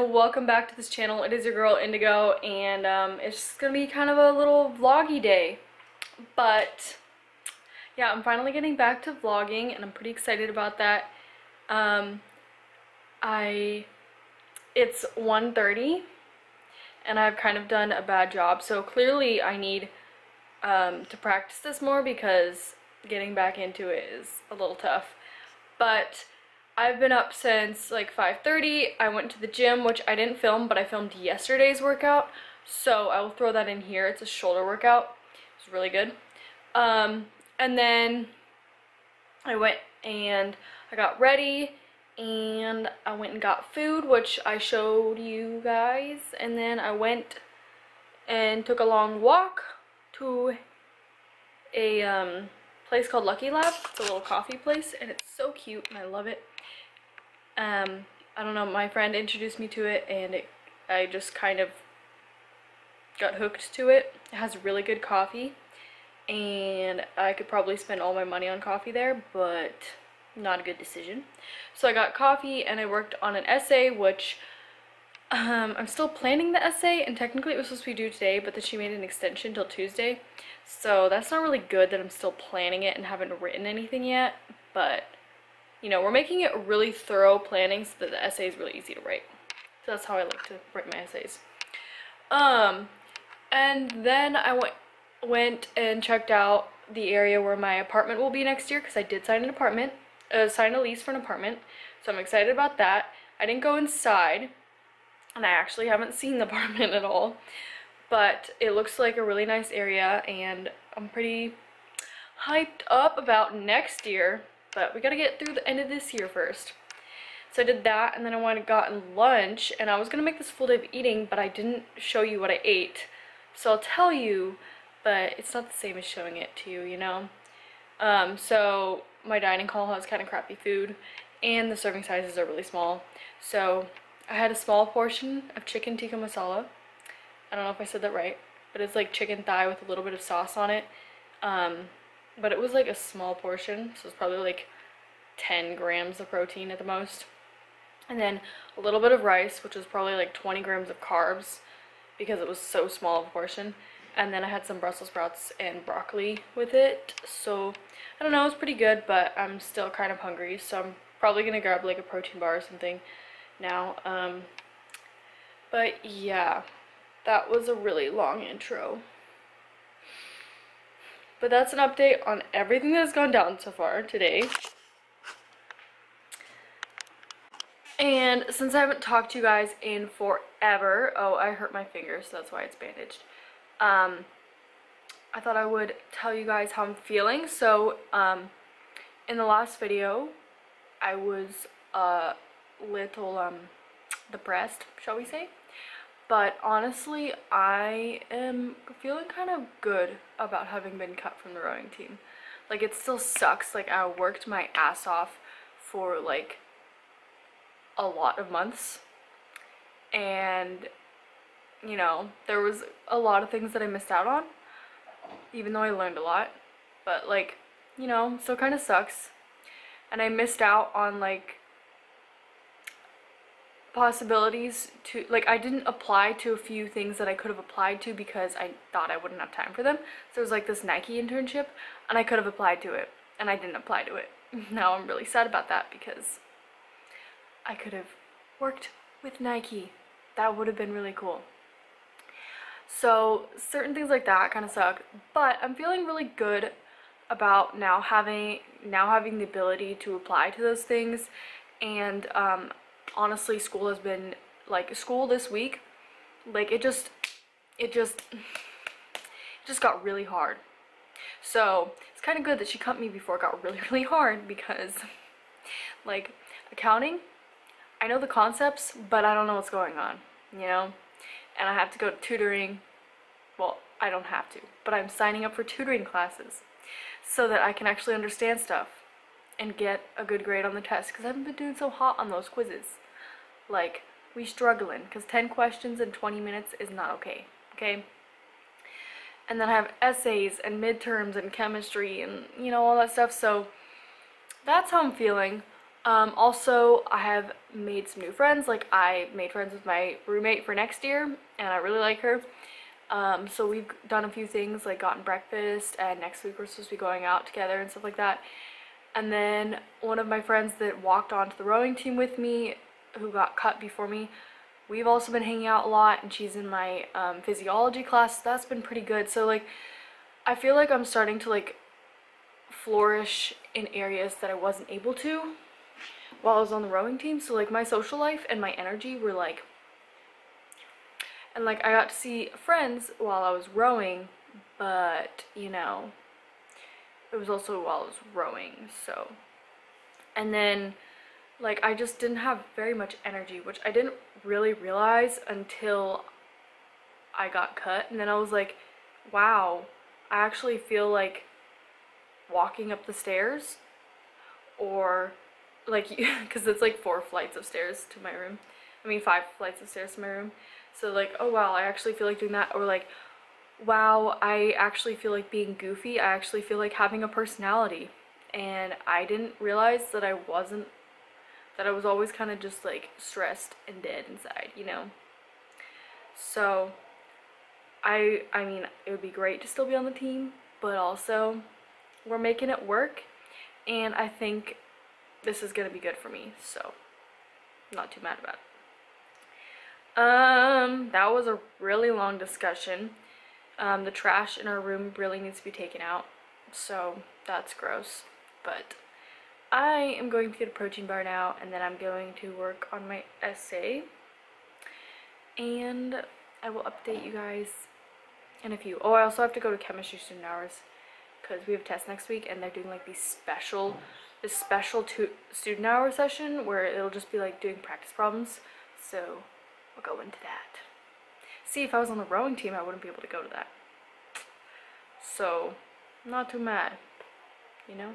welcome back to this channel. It is your girl Indigo and um, it's gonna be kind of a little vloggy day. But yeah, I'm finally getting back to vlogging and I'm pretty excited about that. Um, I, it's 1.30 and I've kind of done a bad job. So clearly I need um, to practice this more because getting back into it is a little tough. But I've been up since like 5.30. I went to the gym, which I didn't film, but I filmed yesterday's workout. So I will throw that in here. It's a shoulder workout. It's really good. Um, and then I went and I got ready and I went and got food, which I showed you guys. And then I went and took a long walk to a um, place called Lucky Lab. It's a little coffee place and it's so cute and I love it um, I don't know, my friend introduced me to it and it, I just kind of got hooked to it. It has really good coffee and I could probably spend all my money on coffee there, but not a good decision. So I got coffee and I worked on an essay, which um, I'm still planning the essay and technically it was supposed to be due today, but then she made an extension till Tuesday. So that's not really good that I'm still planning it and haven't written anything yet, but you know, we're making it really thorough planning so that the essay is really easy to write. So that's how I like to write my essays. Um, and then I went, went and checked out the area where my apartment will be next year because I did sign an apartment, uh, sign a lease for an apartment. So I'm excited about that. I didn't go inside and I actually haven't seen the apartment at all. But it looks like a really nice area and I'm pretty hyped up about next year but we gotta get through the end of this year first. So I did that and then I went and got lunch and I was gonna make this full day of eating but I didn't show you what I ate. So I'll tell you, but it's not the same as showing it to you, you know? Um, so my dining hall has kind of crappy food and the serving sizes are really small. So I had a small portion of chicken tikka masala. I don't know if I said that right, but it's like chicken thigh with a little bit of sauce on it. Um, but it was like a small portion so it's probably like 10 grams of protein at the most and then a little bit of rice which was probably like 20 grams of carbs because it was so small of a portion and then I had some Brussels sprouts and broccoli with it so I don't know it was pretty good but I'm still kind of hungry so I'm probably gonna grab like a protein bar or something now um, but yeah that was a really long intro but that's an update on everything that's gone down so far today. And since I haven't talked to you guys in forever, oh, I hurt my finger, so that's why it's bandaged. Um, I thought I would tell you guys how I'm feeling. So, um, in the last video, I was a little, um, depressed, shall we say? But honestly, I am feeling kind of good about having been cut from the rowing team. Like, it still sucks. Like, I worked my ass off for, like, a lot of months. And, you know, there was a lot of things that I missed out on. Even though I learned a lot. But, like, you know, still kind of sucks. And I missed out on, like, possibilities to like I didn't apply to a few things that I could have applied to because I thought I wouldn't have time for them. So it was like this Nike internship and I could have applied to it and I didn't apply to it. Now I'm really sad about that because I could have worked with Nike. That would have been really cool. So certain things like that kind of suck but I'm feeling really good about now having now having the ability to apply to those things and um, honestly school has been like school this week like it just it just it just got really hard. So it's kind of good that she cut me before it got really really hard because like accounting I know the concepts but I don't know what's going on you know? And I have to go to tutoring. Well I don't have to but I'm signing up for tutoring classes so that I can actually understand stuff and get a good grade on the test because I haven't been doing so hot on those quizzes. Like, we struggling because 10 questions in 20 minutes is not okay, okay? And then I have essays and midterms and chemistry and, you know, all that stuff. So that's how I'm feeling. Um, also, I have made some new friends. Like, I made friends with my roommate for next year, and I really like her. Um, so we've done a few things, like gotten breakfast, and next week we're supposed to be going out together and stuff like that. And then one of my friends that walked onto the rowing team with me, who got cut before me, we've also been hanging out a lot, and she's in my um, physiology class. That's been pretty good. So, like, I feel like I'm starting to, like, flourish in areas that I wasn't able to while I was on the rowing team. So like my social life and my energy were like, and like I got to see friends while I was rowing, but you know, it was also while I was rowing. So, and then like I just didn't have very much energy, which I didn't really realize until I got cut. And then I was like, wow, I actually feel like walking up the stairs or like because it's like four flights of stairs to my room i mean five flights of stairs to my room so like oh wow i actually feel like doing that or like wow i actually feel like being goofy i actually feel like having a personality. And i didn't realize that i wasn't that i was always kind of just like stressed and dead inside you know? So i i mean it would be great to still be on the team but also we're making it work and i think this is gonna be good for me so not too mad about it. Um that was a really long discussion um, the trash in our room really needs to be taken out so that's gross but I am going to get a protein bar now and then I'm going to work on my essay and I will update you guys in a few. Oh, I also have to go to chemistry student hours because we have tests next week and they're doing like these special this special student hour session where it'll just be like doing practice problems. So we'll go into that. See, if I was on the rowing team, I wouldn't be able to go to that. So, not too mad, you know?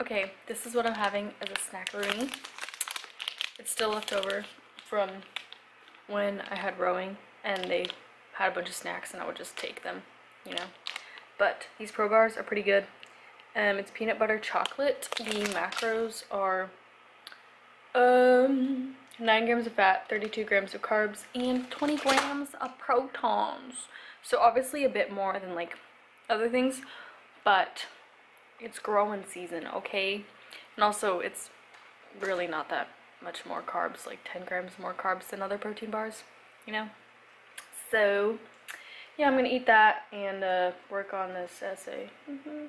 Okay, this is what I'm having as a snackaroonie. It's still left over from when I had rowing and they had a bunch of snacks and I would just take them, you know? But these Pro Bars are pretty good. Um, it's peanut butter chocolate. The macros are um, 9 grams of fat, 32 grams of carbs, and 20 grams of protons. So obviously a bit more than like other things, but it's growing season, okay? And also it's really not that much more carbs, like 10 grams more carbs than other protein bars, you know? So, yeah, I'm gonna eat that and uh, work on this essay. Mm -hmm.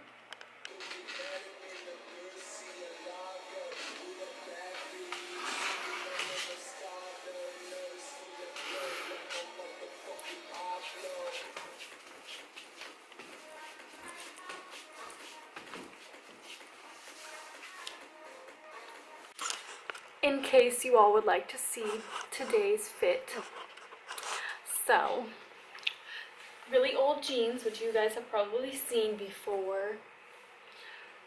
In case you all would like to see today's fit. So, really old jeans, which you guys have probably seen before.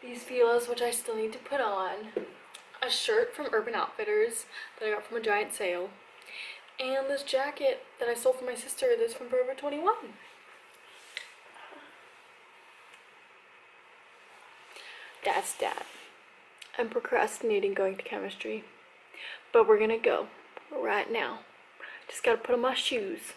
These Fila's, which I still need to put on. A shirt from Urban Outfitters that I got from a giant sale. And this jacket that I sold for my sister that's from Forever 21. That's that. I'm procrastinating going to chemistry. But we're gonna go right now. Just gotta put on my shoes.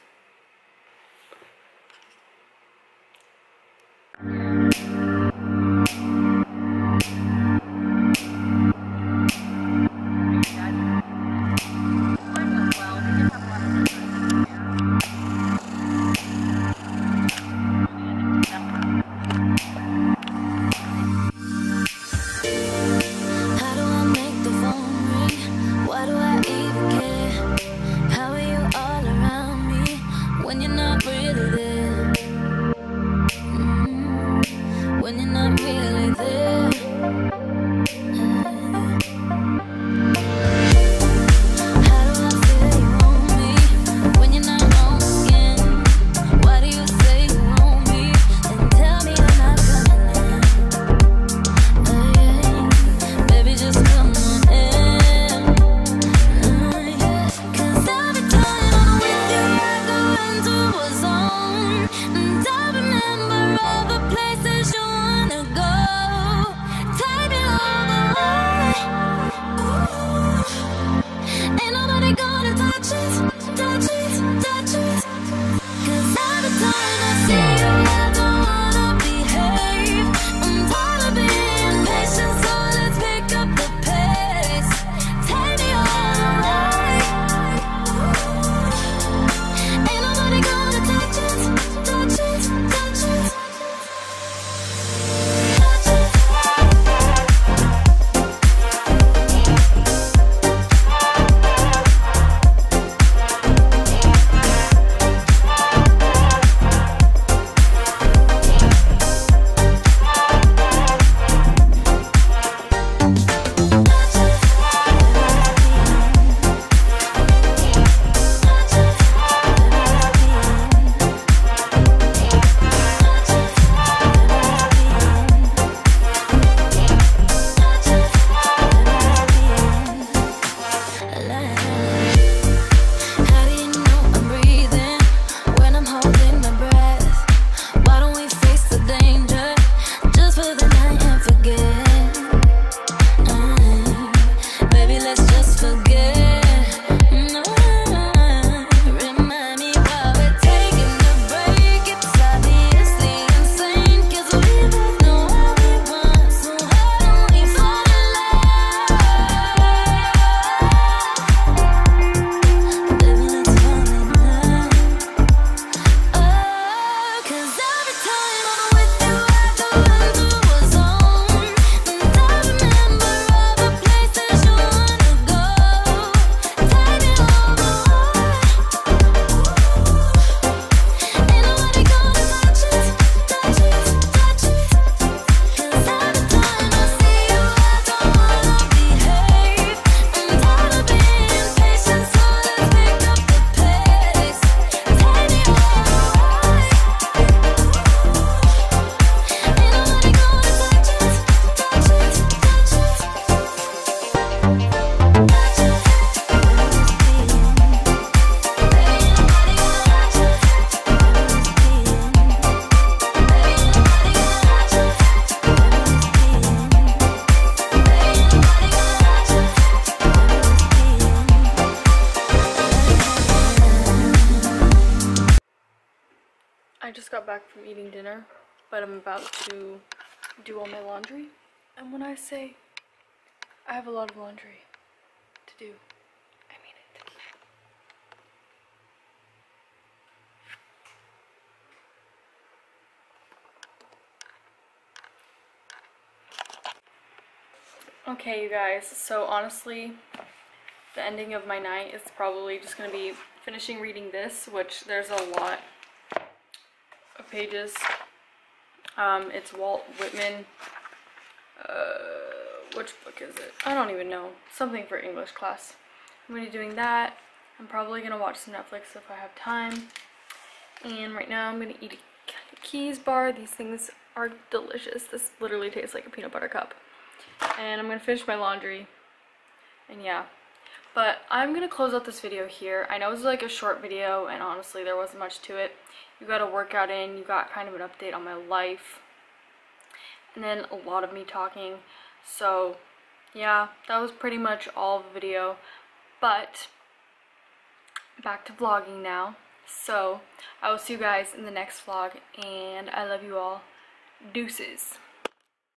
I just got back from eating dinner, but I'm about to do all my laundry. And when I say I have a lot of laundry to do, I mean it. Okay, you guys, so honestly, the ending of my night is probably just going to be finishing reading this, which there's a lot pages. Um, it's Walt Whitman. Uh, which book is it? I don't even know. Something for English class. I'm going to be doing that. I'm probably going to watch some Netflix if I have time. And right now I'm going to eat a Keys bar. These things are delicious. This literally tastes like a peanut butter cup and I'm gonna finish my laundry and yeah but I'm gonna close out this video here. I know this is like a short video and honestly there wasn't much to it. You got a workout in you got kind of an update on my life and then a lot of me talking. So yeah that was pretty much all the video. But back to vlogging now. So I will see you guys in the next vlog and I love you all. Deuces